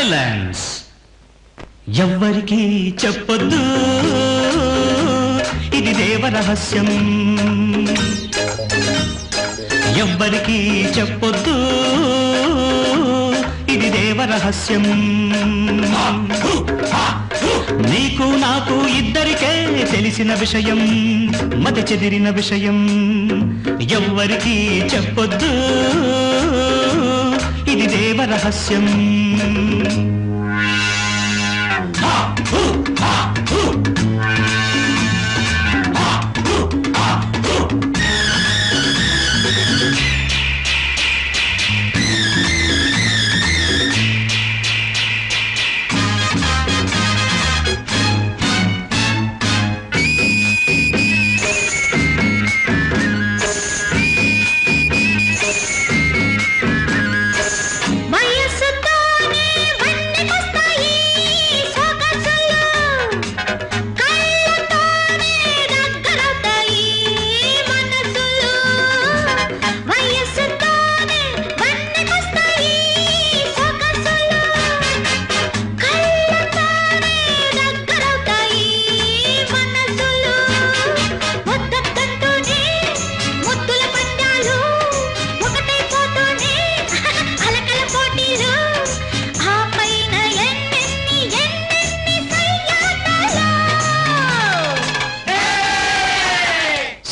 Silence ఎవ్వరికి చెప్పొద్దు. ఇది దేవ రహస్యం. ఎవ్వరికి చెప్పొద్దు. ఇది దేవ రహస్యం. నీకు నాకు ఇద్దరికే తెలిసిన విషయం మతి చెదిరిన విషయం ఎవ్వరికీ చెప్పొద్దు. దేవ రహస్యం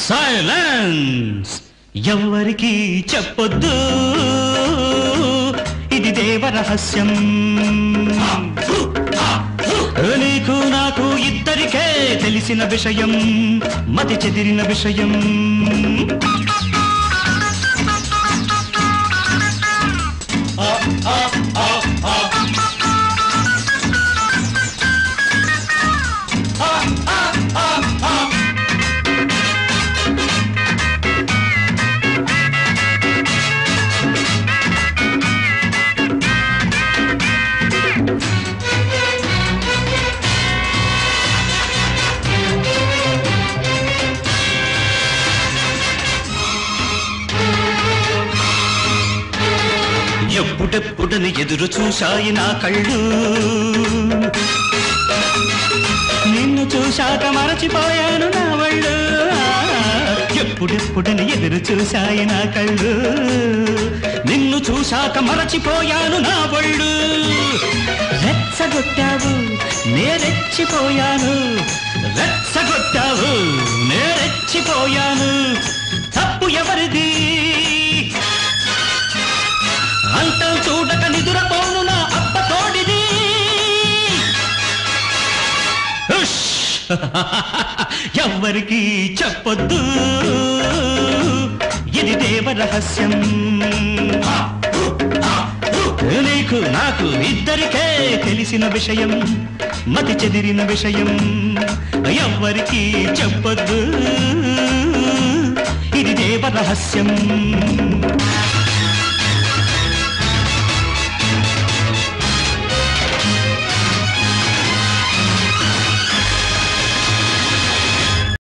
సైలెన్స్ ఎవరికి చెప్పొద్దు. ఇది దేవ రహస్యం నీకు నాకు ఇద్దరికే తెలిసిన విషయం మతి చెదిరిన విషయం. ఎప్పుడెప్పుడని ఎదురు చూశాయి నా కళ్ళు. నిన్ను చూశాక మరచిపోయాను నా వాళ్ళు ఎప్పుడెప్పుడని ఎదురు చూశాయి నా కళ్ళు. నిన్ను చూశాక మరచిపోయాను నా వాళ్ళు రెచ్చగొట్టావు నేరెచ్చిపోయాను. ఎవ్వరికి చెప్పొద్దు. ఇది దేవ రహస్యం నీకు నాకు ఇద్దరికే తెలిసిన విషయం మతి చెదిరిన విషయం ఎవ్వరికి చెప్పొద్దు. ఇది దేవ రహస్యం